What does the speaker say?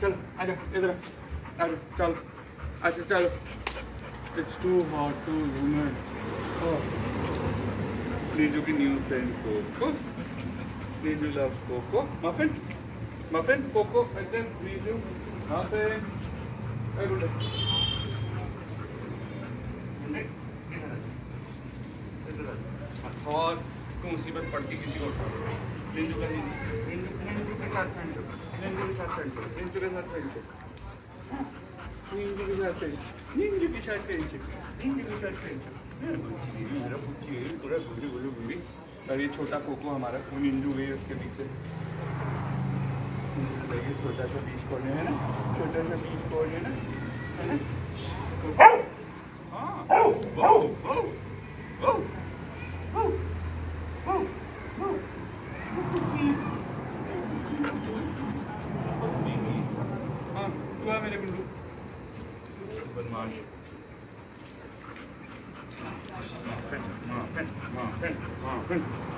चल आजा इधर आजा चल। अच्छा चल। It's too hot to human Neeju की new friend Coco Neeju loves Coco muffin muffin Coco and then Neeju muffin good और मुसीबत पड़ती किसी को? नींजू का नींजू नींजू के साथ छोटा कोको हमारा नींजू गई उसके पीछे छोटा सा बीच कोने है ना छोटा सा बीच कोने है ना है ना हाँ। हाँ तू आ मेरे बिल्लू बदमाश हाँ, पेन, हाँ, पेन।